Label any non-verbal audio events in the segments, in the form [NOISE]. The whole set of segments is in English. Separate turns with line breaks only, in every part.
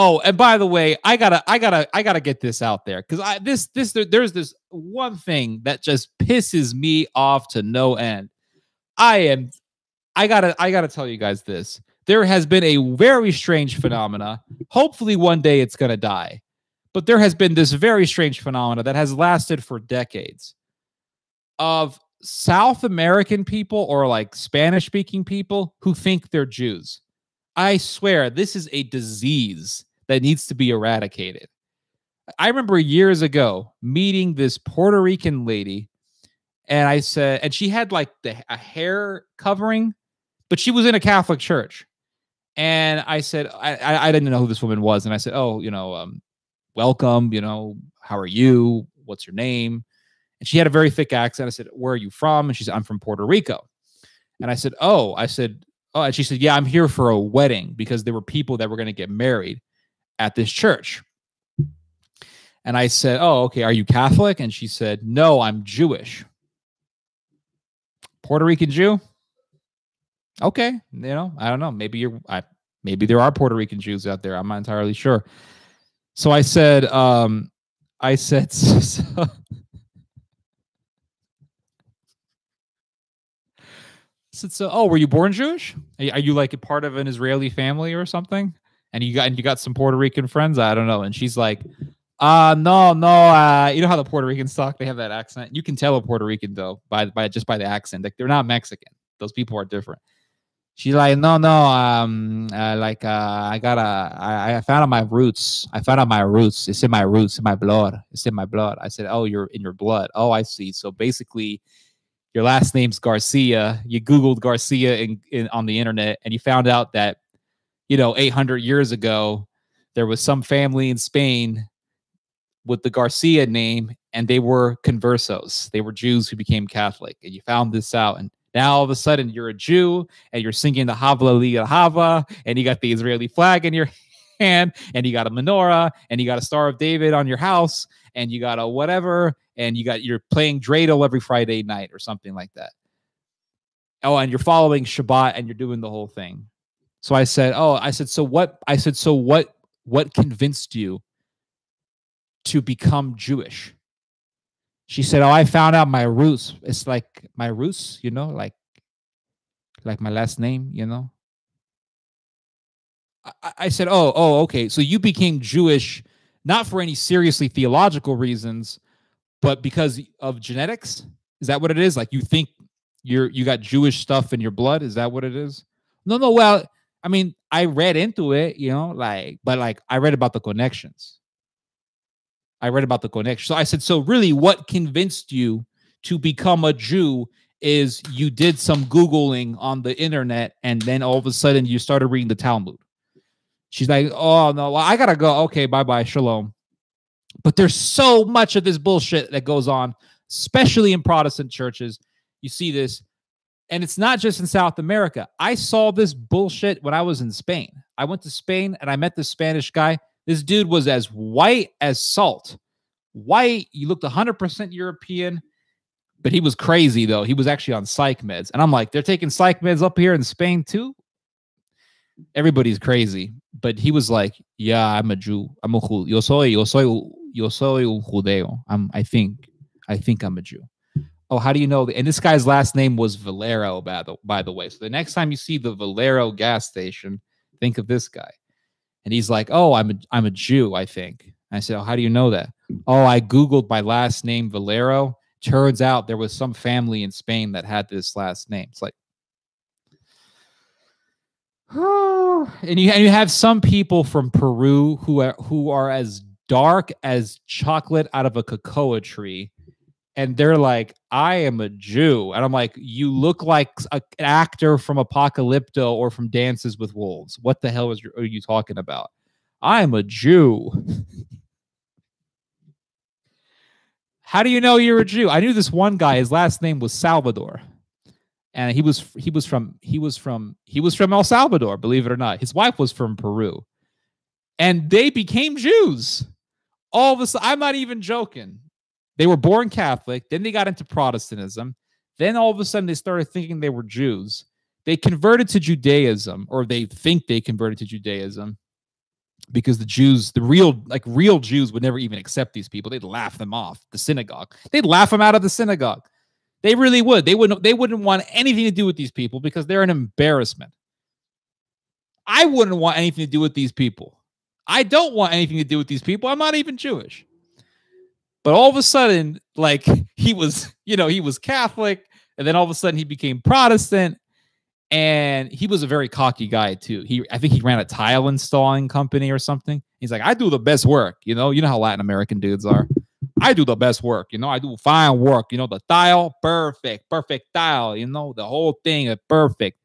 Oh, and by the way, I gotta, I gotta, I gotta get this out there because I this this there, there's this one thing that just pisses me off to no end. I am, I gotta, I gotta tell you guys this. There has been a very strange phenomena. Hopefully, one day it's gonna die, but there has been this very strange phenomena that has lasted for decades of South American people or like Spanish speaking people who think they're Jews. I swear this is a disease that needs to be eradicated. I remember years ago meeting this Puerto Rican lady, and I said, and she had like the, a hair covering, but she was in a Catholic church. And I said, I, I, didn't know who this woman was. And I said, Oh, you know, um, welcome, you know, how are you? What's your name? And she had a very thick accent. I said, Where are you from? And she said, I'm from Puerto Rico. And I said, Oh, I said, Oh, and she said, Yeah, I'm here for a wedding because there were people that were going to get married at this church. And I said, Oh, okay. Are you Catholic? And she said, No, I'm Jewish. Puerto Rican Jew? Okay. You know, I don't know. Maybe you're, I, maybe there are Puerto Rican Jews out there. I'm not entirely sure. So I said, um, I said, [LAUGHS] so, said, so, oh, were you born Jewish? Are you like a part of an Israeli family or something? And you got and you got some Puerto Rican friends? I don't know. And she's like, uh no, no, uh, you know how the Puerto Ricans talk? They have that accent. You can tell a Puerto Rican though by by just by the accent. Like they're not Mexican. Those people are different. She's like, no, no, um, uh, like uh, I gotta, I, I found out my roots. I found out my roots. It's in my roots, in my blood. It's in my blood. I said, oh, you're in your blood. Oh, I see. So basically, your last name's Garcia. You Googled Garcia in, in, on the internet and you found out that, you know, 800 years ago, there was some family in Spain with the Garcia name and they were conversos. They were Jews who became Catholic. And you found this out. And now all of a sudden you're a Jew and you're singing the Havla Hava and you got the Israeli flag in your [LAUGHS] hand and you got a menorah and you got a Star of David on your house and you got a whatever and you got you're playing dreidel every Friday night or something like that. Oh, and you're following Shabbat and you're doing the whole thing. So I said, "Oh, I said so what I said so what what convinced you to become Jewish?" She said, "Oh, I found out my roots. It's like my roots, you know, like like my last name, you know." I, I said, "Oh, oh, okay. So you became Jewish not for any seriously theological reasons, but because of genetics is that what it is like you think you're you got jewish stuff in your blood is that what it is no no well i mean i read into it you know like but like i read about the connections. I read about the connection. So i said so really what convinced you to become a jew is you did some googling on the internet and then all of a sudden you started reading the talmud? She's like oh no. I gotta go. Okay bye bye shalom. But there's so much of this bullshit that goes on, especially in Protestant churches. You see this, and it's not just in South America. I saw this bullshit when I was in Spain. I went to Spain and I met this Spanish guy. This dude was as white as salt. White, he looked 100% European, but he was crazy though. He was actually on psych meds. And I'm like, they're taking psych meds up here in Spain too? Everybody's crazy. But he was like, yeah, I'm a Jew. I'm a Jew. Yo soy, yo soy yo soy un judeo. I'm, I think, I think I'm a Jew. Oh, how do you know? And this guy's last name was Valero, by the, by the way. So the next time you see the Valero gas station, think of this guy. And he's like, oh, I'm a, I'm a Jew, I think. I said, oh, how do you know that? Oh, I Googled my last name, Valero. Turns out there was some family in Spain that had this last name. It's like, [SIGHS] and you and you have some people from Peru who are who are as dark as chocolate out of a cocoa tree. And they're like, I am a Jew. And I'm like, you look like a, an actor from Apocalypto or from Dances with Wolves. What the hell is, are you talking about? I am a Jew. [LAUGHS] How do you know you're a Jew? I knew this one guy. His last name was Salvador, and he was he was from he was from he was from El Salvador. Believe it or not, his wife was from Peru, and they became Jews all of a sudden, I'm not even joking. They were born Catholic, then they got into Protestantism. Then all of a sudden, they started thinking they were Jews. They converted to Judaism, or they think they converted to Judaism. because the Jews, the real like real Jews, would never even accept these people. They'd laugh them off the synagogue. They'd laugh them out of the synagogue. They really would. They wouldn't. They wouldn't want anything to do with these people because they're an embarrassment. I wouldn't want anything to do with these people. I don't want anything to do with these people. I'm not even Jewish. But all of a sudden, like he was, you know, he was Catholic, and then all of a sudden he became Protestant, and he was a very cocky guy too. He, I think he ran a tile installing company or something. He's like, I do the best work, you know. You know how Latin American dudes are. I do the best work, you know. I do fine work, you know. The tile, perfect, perfect tile, you know. The whole thing perfect.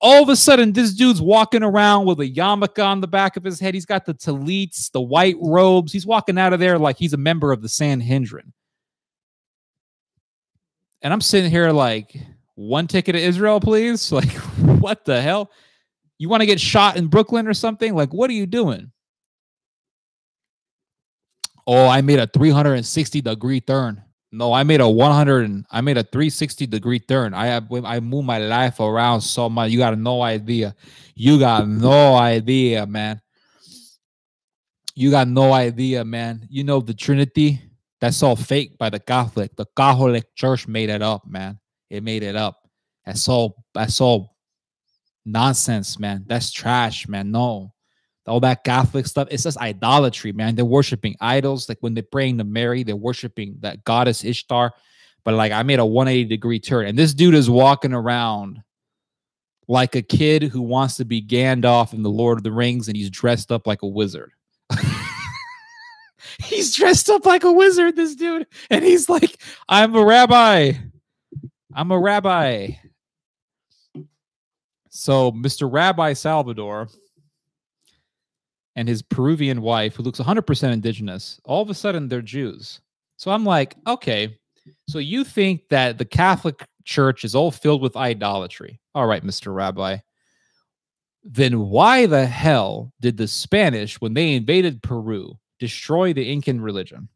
All of a sudden, this dude's walking around with a yarmulke on the back of his head. He's got the tallits, the white robes. He's walking out of there like he's a member of the Sanhedrin. And I'm sitting here like, one ticket to Israel, please? [LAUGHS] Like, what the hell? You want to get shot in Brooklyn or something? Like, what are you doing? Oh, I made a 360 degree turn. No, I made a 100 and I made a 360 degree turn. I have I moved my life around so much. You got no idea. You got no idea, man. You got no idea, man. You know the Trinity? That's all fake by the Catholic. The Catholic Church made it up, man. It made it up. That's all that's all nonsense, man. That's trash, man. No all that Catholic stuff. It's just idolatry, man. They're worshiping idols. Like when they're praying to Mary, they're worshiping that goddess Ishtar. But like I made a 180 degree turn, and this dude is walking around like a kid who wants to be Gandalf in the Lord of the Rings, and he's dressed up like a wizard. [LAUGHS] he's dressed up like a wizard, this dude, and he's like, "I'm a rabbi. I'm a rabbi." So, Mr. Rabbi Salvador and his Peruvian wife, who looks 100% indigenous, all of a sudden they're Jews. So I'm like, okay, so you think that the Catholic Church is all filled with idolatry. All right, Mr. Rabbi. Then why the hell did the Spanish, when they invaded Peru, destroy the Incan religion?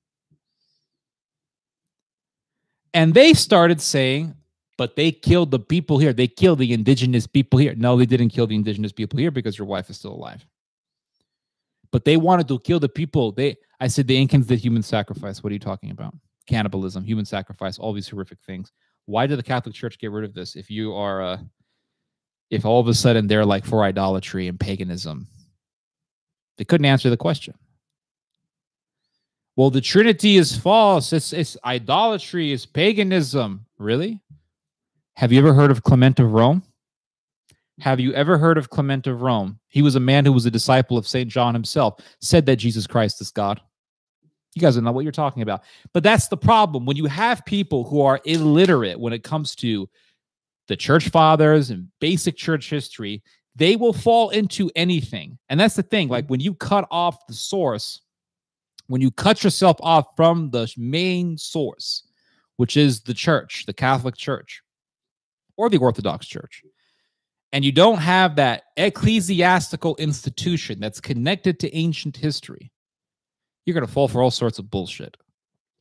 And they started saying, but they killed the people here. They killed the indigenous people here. No, they didn't kill the indigenous people here because your wife is still alive but they wanted to kill the people. They, I said, the Incans did human sacrifice. What are you talking about? Cannibalism, human sacrifice, all these horrific things. Why did the Catholic Church get rid of this? If you are, uh, if all of a sudden they're like for idolatry and paganism, they couldn't answer the question. Well, the Trinity is false. It's it's idolatry. It's paganism. Really? Have you ever heard of Clement of Rome? Have you ever heard of Clement of Rome? He was a man who was a disciple of St. John himself, said that Jesus Christ is God. You guys don't know what you're talking about. But that's the problem. When you have people who are illiterate when it comes to the church fathers and basic church history, they will fall into anything. And that's the thing. Like when you cut off the source, when you cut yourself off from the main source, which is the church, the Catholic Church, or the Orthodox Church, and you don't have that ecclesiastical institution that's connected to ancient history, you're going to fall for all sorts of bullshit.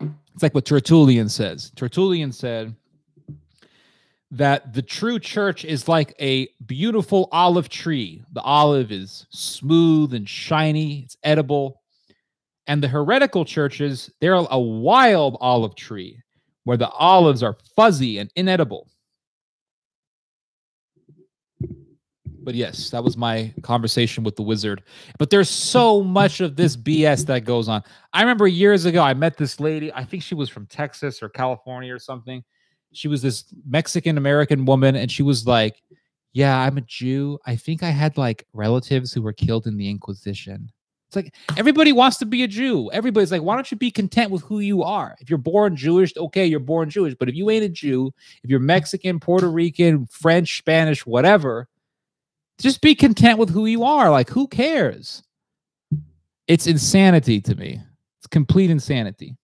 It's like what Tertullian says. Tertullian said that the true church is like a beautiful olive tree. The olive is smooth and shiny, it's edible. And the heretical churches, they're a wild olive tree where the olives are fuzzy and inedible. But yes, that was my conversation with the wizard. But there's so much of this BS that goes on. I remember years ago, I met this lady. I think she was from Texas or California or something. She was this Mexican American woman, and she was like, Yeah, I'm a Jew. I think I had like relatives who were killed in the Inquisition. It's like everybody wants to be a Jew. Everybody's like, why don't you be content with who you are? If you're born Jewish, okay, you're born Jewish. But if you ain't a Jew, if you're Mexican, Puerto Rican, French, Spanish, whatever, just be content with who you are. Like, who cares? It's insanity to me. It's complete insanity.